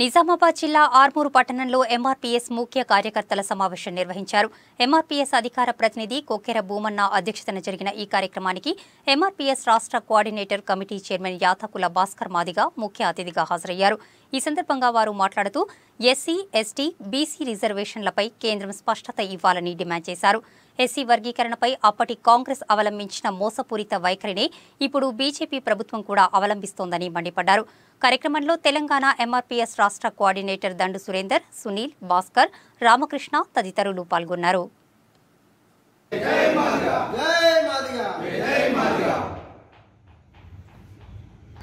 నిజామాబాద్ జిల్లా ఆర్మూరు పట్టణంలో ఎంఆర్పీఎస్ ముఖ్య కార్యకర్తల సమావేశం నిర్వహించారు. ఎంఆర్పీఎస్ అధికార ప్రతినిధి కొక్కెర భూమన్న అధ్యక్షతన జరిగిన ఈ కార్యక్రమానికి ఎంఆర్పీఎస్ రాష్ట్ర coordinator committee chairman Yathakula Bhaskar Madiga ముఖ్య అతిథిగా హాజరయ్యారు. ఈ సందర్భంగా వారు మాట్లాడుతూ ఎస్సీ ఎస్టీ బీసీ రిజర్వేషన్లపై కేంద్రం స్పష్టత ఇవ్వాలని డిమాండ్ చేశారు. ఎస్సీ వర్గీకరణపై అప్పటి కాంగ్రెస్ అవలంబించిన మోసపూరిత వైఖరినే ఇప్పుడు బీజేపీ ప్రభుత్వం కూడా అవలంబిస్తోందని మండిపడ్డారు. కార్యక్రమంలో తెలంగాణ ఎంఆర్పీఎస్ రాష్ట్ర కోఆర్డినేటర్ దండు సురేందర్ సునీల్ భాస్కర్ రామకృష్ణ తదితరులు పాల్గొన్నారు.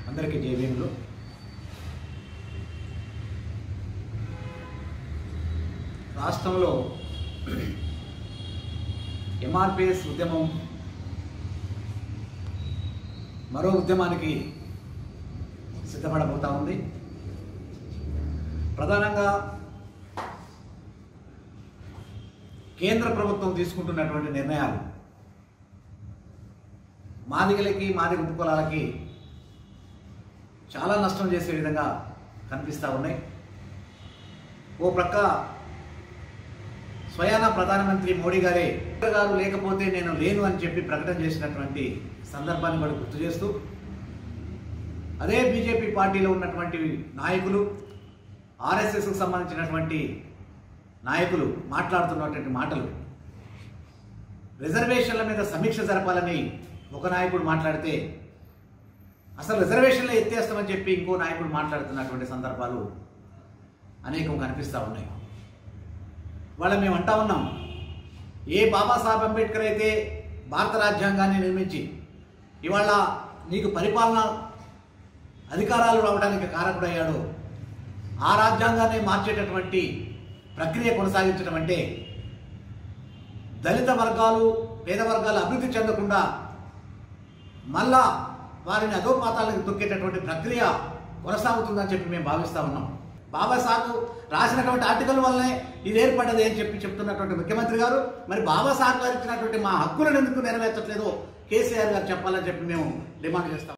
అందరికీ జేబీఎంలు రాష్ట్రంలో ఎంఆర్పిఎస్ ఉద్యమం మరో ఉద్యమానికి సిద్ధపడబోతా ఉంది. ప్రధానంగా కేంద్ర ప్రభుత్వం తీసుకుంటున్నటువంటి నిర్ణయాలు మాదిగలకి మాదిగ ఉపకులాలకి చాలా నష్టం చేసే విధంగా కనిపిస్తూ ఉన్నాయి. ఓ ప్రక్క స్వయాన ప్రధానమంత్రి మోడీ గారే గారు లేకపోతే నేను లేను అని చెప్పి ప్రకటన చేసినటువంటి సందర్భాన్ని కూడా గుర్తు చేస్తూ అదే బీజేపీ పార్టీలో ఉన్నటువంటి నాయకులు ఆర్ఎస్ఎస్కు సంబంధించినటువంటి నాయకులు మాట్లాడుతున్నటువంటి మాటలు. రిజర్వేషన్ల మీద సమీక్ష జరపాలని ఒక నాయకుడు మాట్లాడితే అసలు రిజర్వేషన్లు ఎత్తేస్తామని చెప్పి ఇంకో నాయకుడు మాట్లాడుతున్నటువంటి సందర్భాలు అనేకం కనిపిస్తూ ఉన్నాయి. వాళ్ళ మేము అంటా ఉన్నాం ఏ బాబాసాహెబ్ అంబేద్కర్ అయితే భారత రాజ్యాంగాన్ని నిర్మించి ఇవాళ నీకు పరిపాలన అధికారాలు రావడానికి కారకుడయ్యాడు. ఆ రాజ్యాంగాన్ని మార్చేటటువంటి ప్రక్రియ కొనసాగించడం అంటే దళిత వర్గాలు పేద వర్గాలు అభివృద్ధి చెందకుండా మళ్ళా వారిని అధోపాతాలకు తొక్కేటటువంటి ప్రక్రియ కొనసాగుతుందని చెప్పి మేము భావిస్తా ఉన్నాం. బాబాసాహెబ్ రాసినటువంటి ఆర్టికల్ వల్లనే ఇది ఏర్పడ్డది అని చెప్పి చెప్తున్నటువంటి ముఖ్యమంత్రి గారు మరి బాబాసాహెబ్ గారు ఇచ్చినటువంటి మా హక్కులను ఎందుకు నెరవేర్చట్లేదో కేసీఆర్ గారు చెప్పాలని చెప్పి మేము డిమాండ్ చేస్తాం.